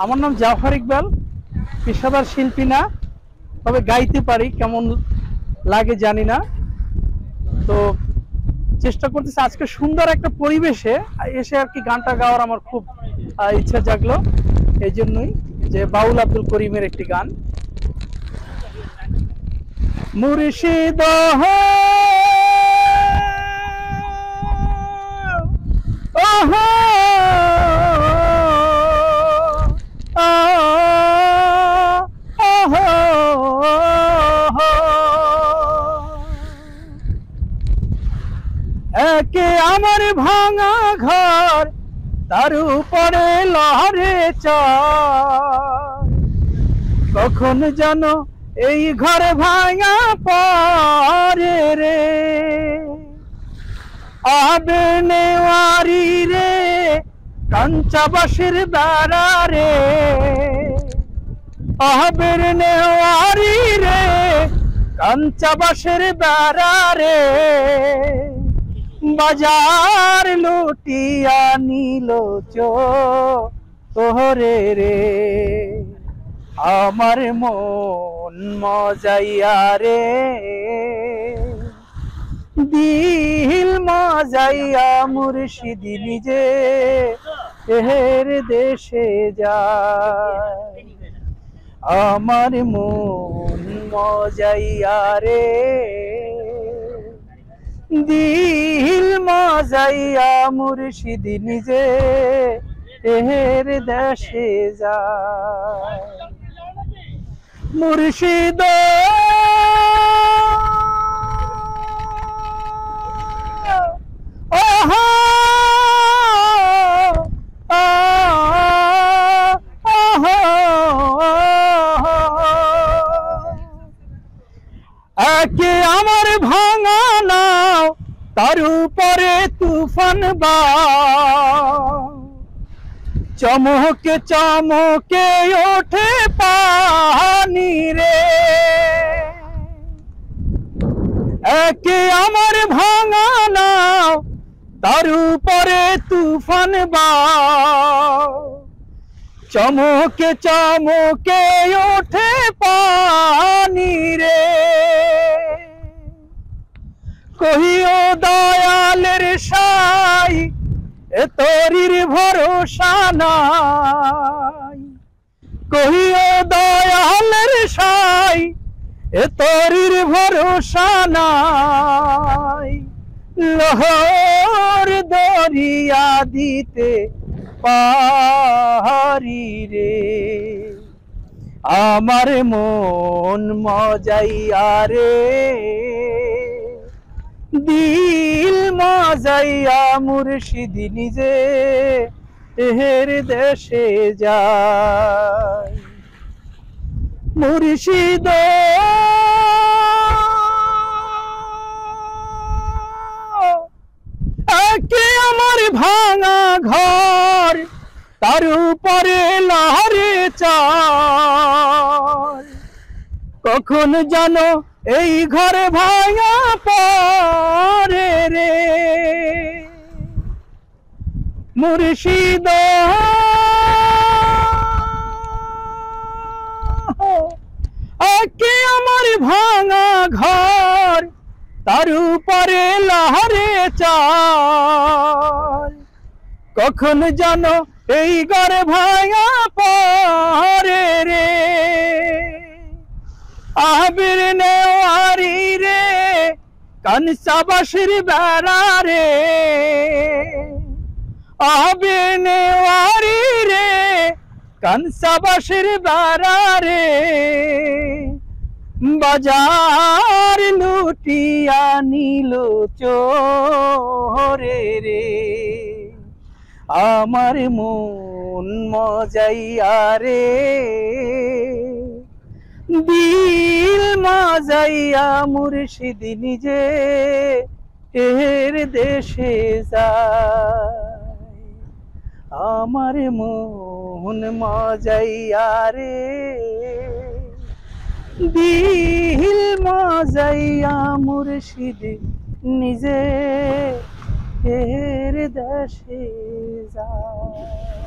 আমার নাম জাফর ইকবাল, পেশাদার শিল্পী না, তবে গাইতে পারি, কেমন লাগে জানি না। তো চেষ্টা করতেছি আজকে সুন্দর একটা পরিবেশে এসে আর কি গানটা গাওয়ার আমার খুব ইচ্ছা জাগলো। এই জন্যই যে বাউল আব্দুল করিমের একটি গান। মুর্শিদ আমার ভাঙা ঘর, তার উপরে লহরে কখন যেন এই ঘরে ভাঙা পরে রে? আবে নেওয়ারি রে কাঞ্চাবাসের বেড়া রে। আবের নেওয়ারি রে কাঞ্চাবাসের বেড়া রে। বাজার লুটিয়া নিল তোহরে রে। আমার মন মজাইয়া রে। দিল মজাইয়া মুর্শিদি নিজে, এহের দেশে যায়। আমার মন মজাইয়া রে। দিল মজাইয়া মুর্শিদি নিজে এহের দেশে যায়। মুর্শিদ একে আমার ভাঙা নাও তার উপরে তুফান বা। চমকে চমকে ওঠে পানি রে। একে আমার ভাঙা নাও, তার উপরে তুফান বা। চমকে চমকে ওঠে পানি রে। কহিও দয়ালের সাই, এ তরির ভরসা নাই। কহিও দয়ালের সাই, এ তরির ভরসা নাই। লহর দরিয়া দিতে পাহারি রে, আমার মন মজাইয়া রে। দিল মজাইয়া মুর্শিদি নিজে, এহের দেশে যায়। মুর্শিদ একে আমার ভাঙা ঘর, তার উপরে লহরে চার কখন জানো এই ঘরে ভাঙা পরে মুর্শিদ। আকে আমার ভাঙা ঘর, তার উপরে লহরে চার কখন জানো এই ঘরে ভাঙা পরে রে? আবির নেওয়ারি রে কানসাবাসির বেড়া রে। আবির নেওয়ারি রে কানসাবাসির বেড়া রে। বাজার লুটিয়া নিল চোরে রে। আমার মন মজাইয়া রে। দিল মজাইয়া মুর্শিদি নিজে, এর দেশে যায় আমার মন মজাইয়া রে। দিল মজাইয়া মুর্শিদ নিজে এর দেশে যায়।